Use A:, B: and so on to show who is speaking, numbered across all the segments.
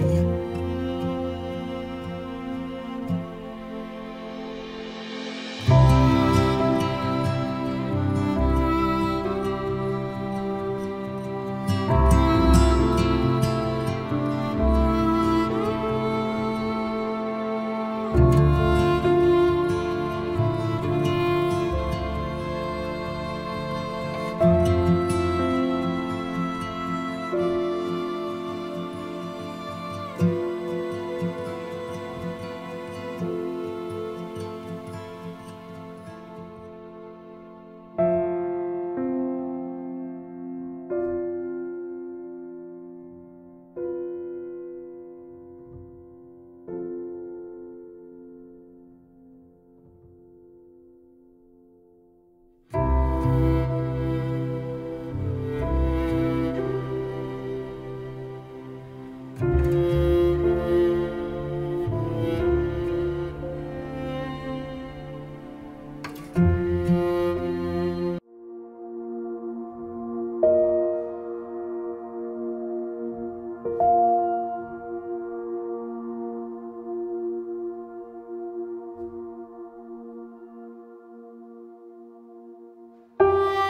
A: you.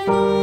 A: Bye.